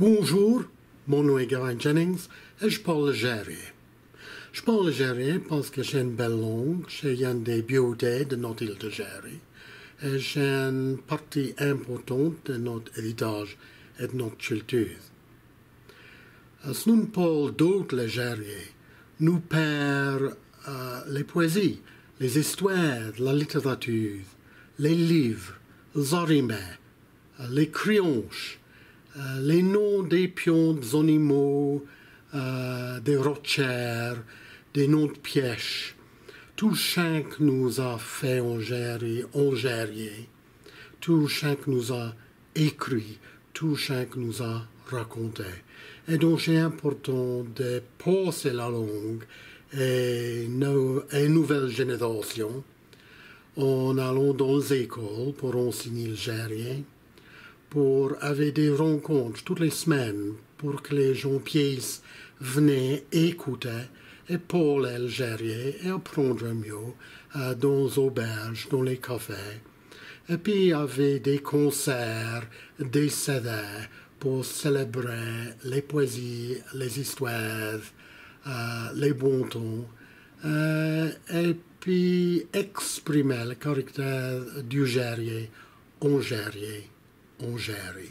Bonjour, mon nom est Gavin Jennings et je parle algérien. Je parle algérien parce que j'ai une belle langue, j'ai une des beautés de notre île d'Algérie et j'ai une partie importante de notre héritage et de notre culture. Si nous parlons d'autres l'Algérie, nous perdons euh, les poésies, les histoires, la littérature, les livres, les arimets, les crionches, euh, les noms des pions, des animaux, euh, des rochers, des noms de pièges. Tout chaque nous a fait en Algérie, tout chaque nous a écrit, tout chaque nous a raconté. Et donc c'est important de passer la langue et nos, et nouvelles générations en allant dans les écoles pour enseigner l'algérien pour avoir des rencontres toutes les semaines pour que les gens puissent venir écouter et parler algérien et apprendre mieux euh, dans les auberges, dans les cafés. Et puis il y avait des concerts, des CD pour célébrer les poésies, les histoires, euh, les bons temps. Euh, et puis exprimer le caractère du gérier en gérier. Ongeri.